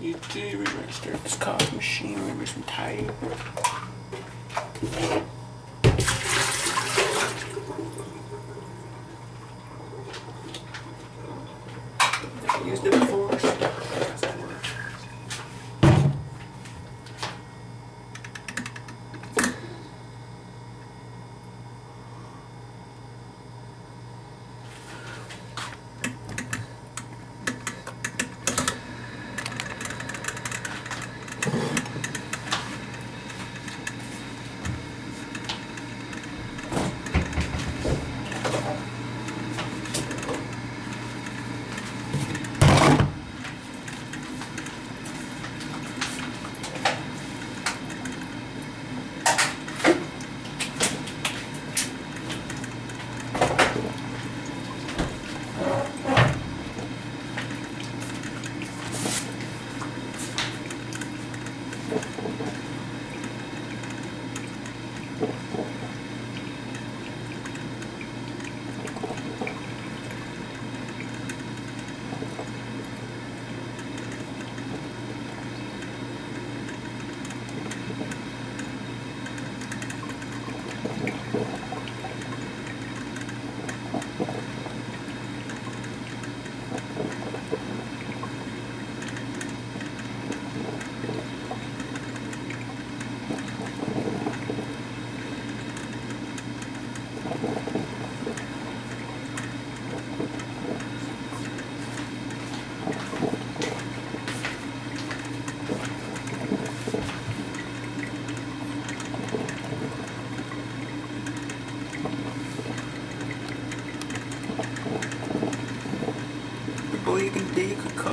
You do. Start this coffee machine. Remember some tidy. Used it before.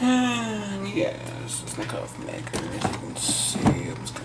And yes, it's like a maker, as you can see.